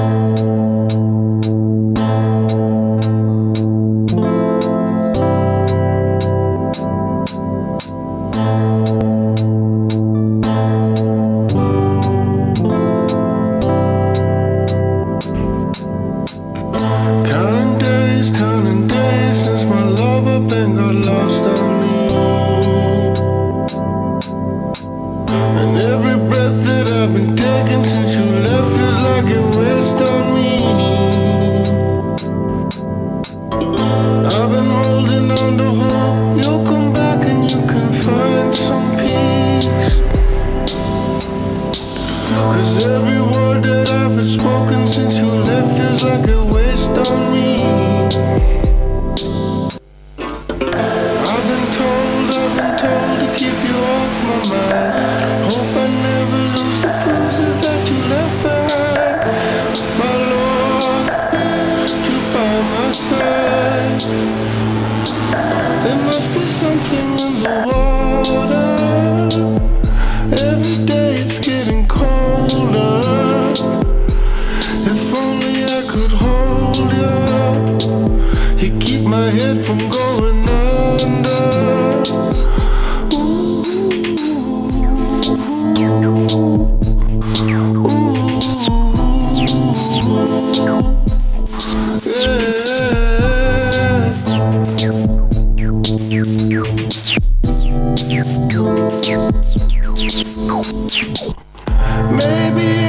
Bye. spoken since you left feels like a waste on me. I've been told, I've been told to keep you off my mind. Hope I never lose the bruises that you left behind. My Lord, you by my side. There must be something in the water. If only I could hold you keep my head from going under. Yeah. Maybe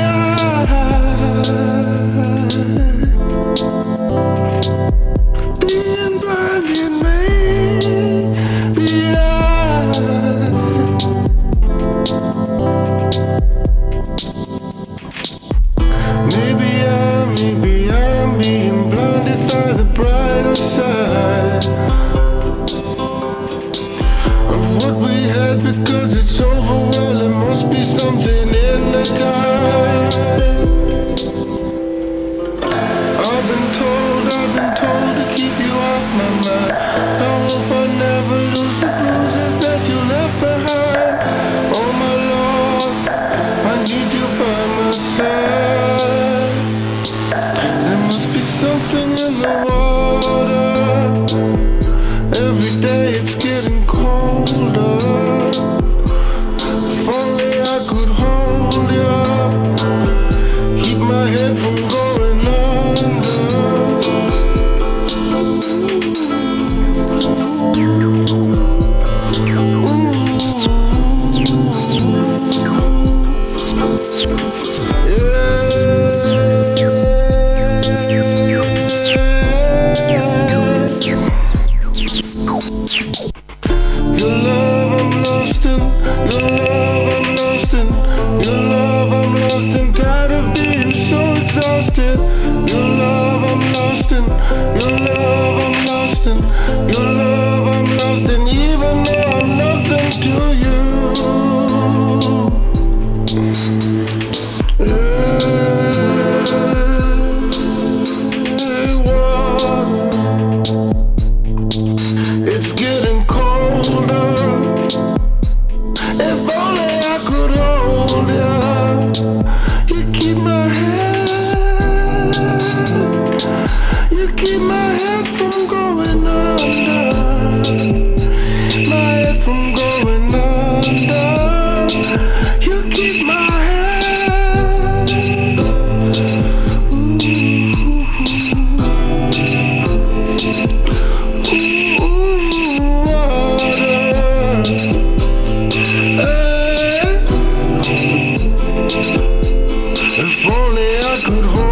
if only I could hold